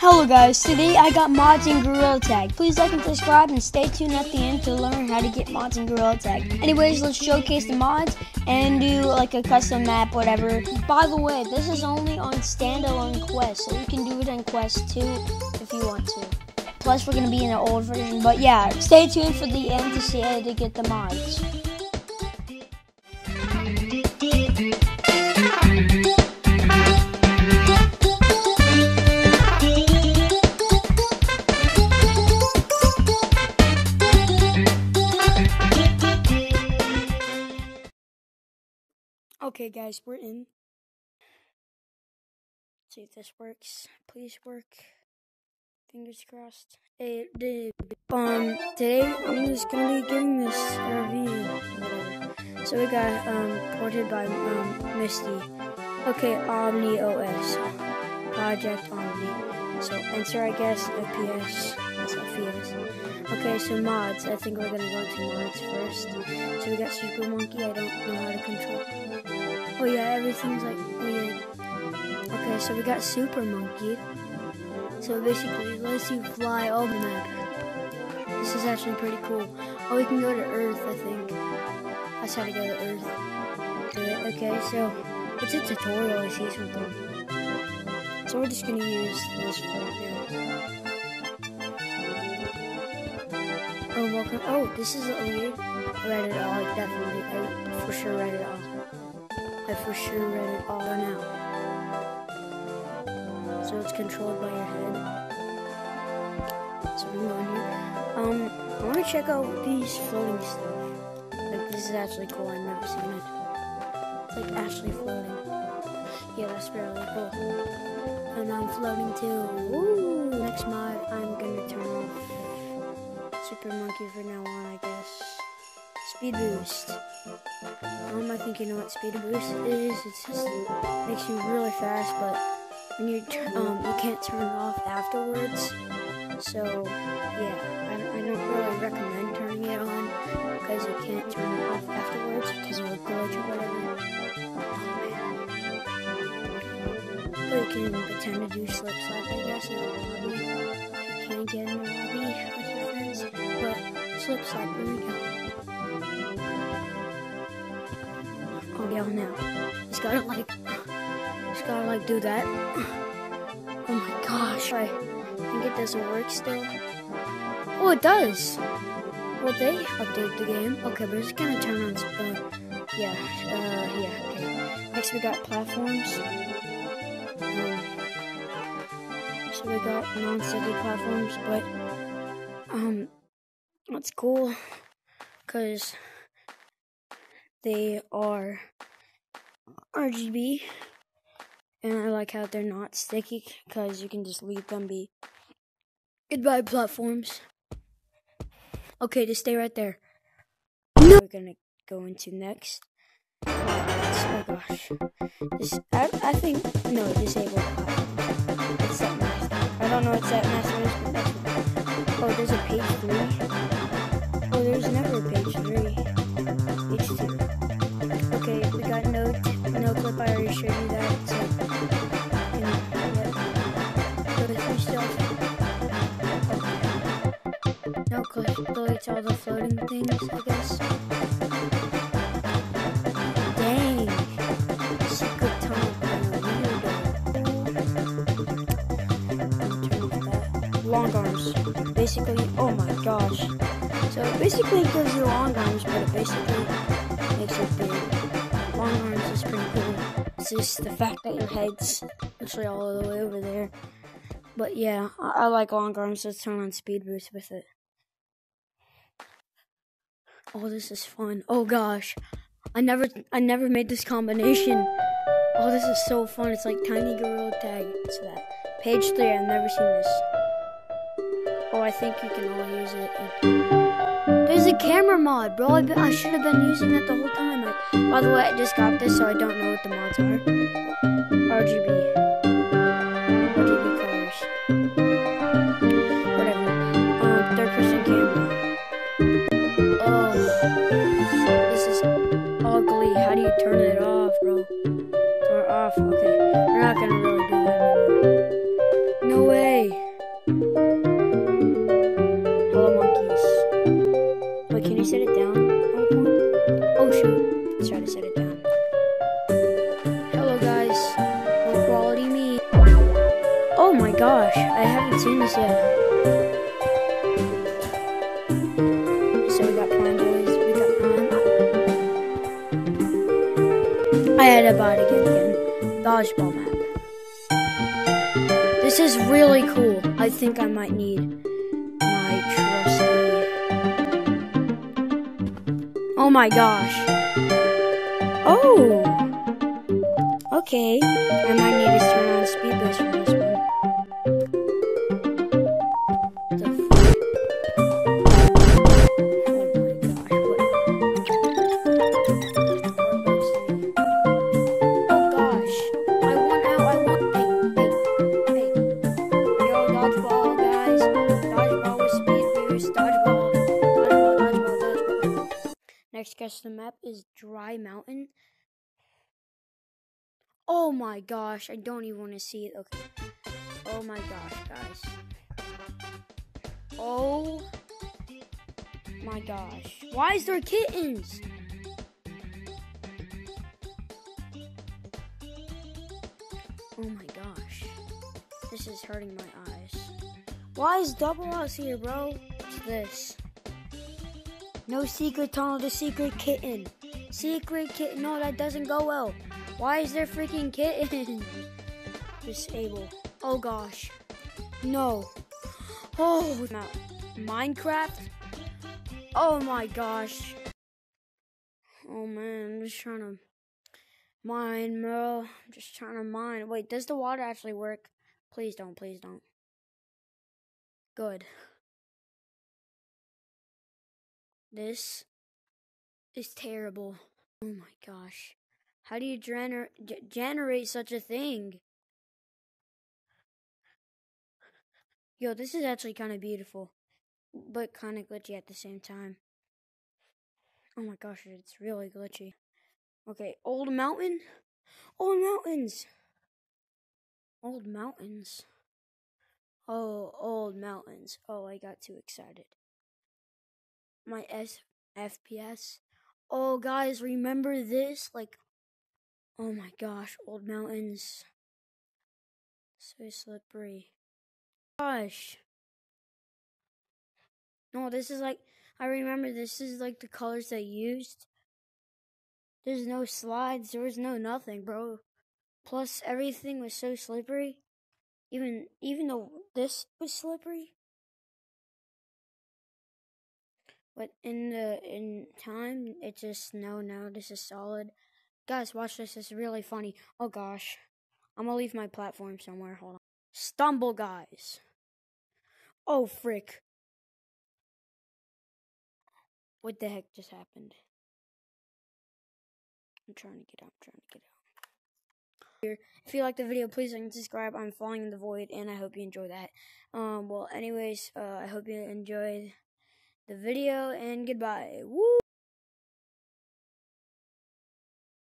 Hello guys, today I got mods in Gorilla Tag. Please like and subscribe and stay tuned at the end to learn how to get mods in Gorilla Tag. Anyways, let's showcase the mods and do like a custom map, whatever. By the way, this is only on standalone Quest, so you can do it on Quest 2 if you want to. Plus, we're to be in the old version, but yeah, stay tuned for the end to see how to get the mods. Okay, guys, we're in. Let's see if this works. Please work. Fingers crossed. Did. Um, today I'm just gonna be giving this a review. So we got um ported by um Misty. Okay, Omni OS. Project Omni. So enter I guess FPS. That's FPS. Okay, so mods. I think we're gonna go to mods first. So we got Super Monkey. I don't know how to control. Oh yeah, everything's like weird. Okay, so we got Super Monkey. So basically, lets you fly all the map. This is actually pretty cool. Oh, we can go to Earth, I think. That's how to go to Earth. Okay, so it's a tutorial. I see something. So we're just gonna use this for here. Oh, welcome. Oh, this is weird. I read it all. Oh, I definitely, I for sure read it all. Oh. I for sure read it all now. So it's controlled by your head. So I'm going here. Um, I want to check out these floating stuff. Like this is actually cool. I've never seen it. It's like actually floating. Yeah, that's really cool. And I'm floating too. Next mod, I'm gonna turn off Super Monkey for now on, I guess. Speed boost. Um, I think you know what speed boost is. It just makes you really fast, but when you um you can't turn it off afterwards. So yeah, I, I don't really recommend turning it on because you can't turn it off afterwards because of a glitch or whatever. But you can pretend to do slip slide, I guess, in a lobby. You can get in a lobby with your friends, but slip slide, there we go. Oh yeah, now. Just gotta like, just gotta like do that. Oh my gosh, I think it doesn't work still. Oh, it does. Well, they updated the game. Okay, we're just gonna turn on. Uh, yeah, uh, yeah. Okay. Next, we got platforms. Um, so we got non-sticky platforms, but um, that's cool because they are RGB and I like how they're not sticky because you can just leave them be. Goodbye, platforms. Okay, just stay right there. No. We're gonna go into next. Oh gosh. This, I, I think, no, disable It's that. I don't know what that master is, but that's, Oh, there's a page 3. No clip. Deletes all the floating things, I guess. Dang. Long arms. Basically, oh my gosh. So it basically gives you long arms, but it basically makes it big. Long arms is pretty cool. It's just the fact that your head's actually all the way over there. But yeah, I, I like long arms. Let's turn on speed boost with it. Oh, this is fun. Oh gosh. I never I never made this combination. Oh, this is so fun. It's like tiny gorilla tag. It's that. Page three, I've never seen this. Oh, I think you can all use it. There's a camera mod, bro. I, I should have been using that the whole time. By the way, I just got this, so I don't know what the mods are. RGB. RGB colors. Turn it off, bro. Turn it off. Okay, we're not gonna really do that anymore. No way. Hello, monkeys. Wait, can you set it down? Oh, shoot. Let's try to set it down. Hello, guys. Low quality me. Oh my gosh, I haven't seen this yet. I had to buy it again. Dodgeball map. This is really cool. I think I might need my trusty. Oh my gosh. Oh. Okay. I might need to turn on speed boost for this Next custom map is Dry Mountain. Oh my gosh, I don't even want to see it. Okay. Oh my gosh, guys. Oh my gosh. Why is there kittens? Oh my gosh. This is hurting my eyes. Why is Double House here, bro? What's this? No secret tunnel to secret kitten. Secret kitten. No, that doesn't go well. Why is there freaking kitten? Disable. Oh gosh. No. Oh, no. Minecraft? Oh my gosh. Oh man, I'm just trying to mine, bro. I'm just trying to mine. Wait, does the water actually work? Please don't, please don't. Good. This is terrible. Oh my gosh. How do you gener- g- generate such a thing? Yo, this is actually kind of beautiful, but kind of glitchy at the same time. Oh my gosh, it's really glitchy. Okay, Old Mountain? Old Mountains! Old Mountains. Oh, Old Mountains. Oh, I got too excited. My S- FPS. Oh, guys, remember this? Like, oh my gosh, Old Mountains. So slippery. Gosh. No, this is like, I remember this is like the colors they used. There's no slides, there was no nothing, bro. Plus, everything was so slippery. Even, even though this was slippery. But in the in time, it's just no no. This is solid, guys. Watch this. It's really funny. Oh gosh, I'm gonna leave my platform somewhere. Hold on. Stumble, guys. Oh frick! What the heck just happened? I'm trying to get out. I'm trying to get out. Here, If you like the video, please like and subscribe. I'm falling in the void, and I hope you enjoy that. Um. Well, anyways, uh, I hope you enjoyed the video, and goodbye. Woo!